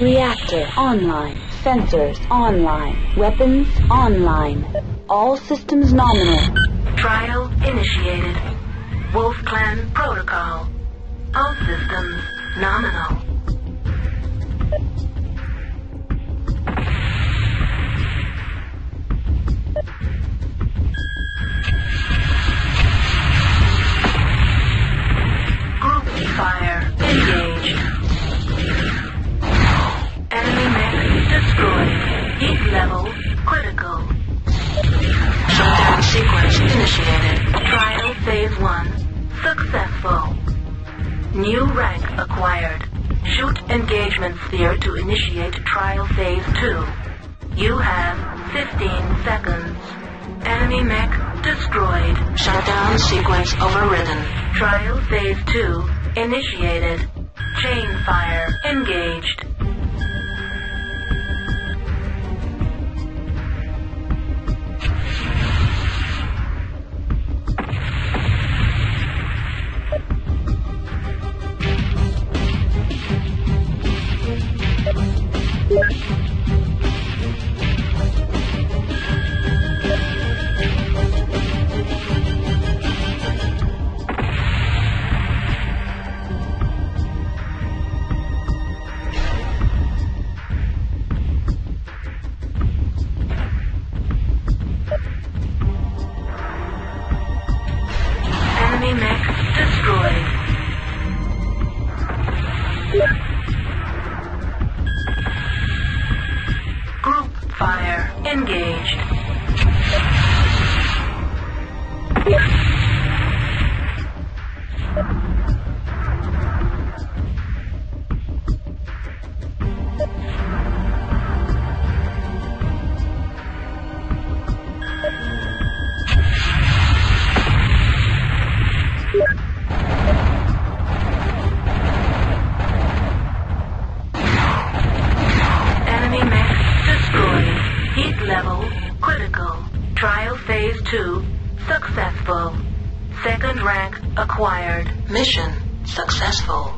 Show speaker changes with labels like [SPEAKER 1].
[SPEAKER 1] Reactor online. Sensors online. Weapons online. All systems nominal.
[SPEAKER 2] Trial initiated. Wolf Clan Protocol. All systems nominal. Initiated. Trial phase one successful. New rank acquired. Shoot engagement sphere to initiate trial phase two. You have 15 seconds. Enemy mech destroyed. Shutdown sequence overridden. Trial phase two initiated. Chain fire engaged. Fire engaged. Enemy Critical. Trial phase two successful. Second rank acquired. Mission successful.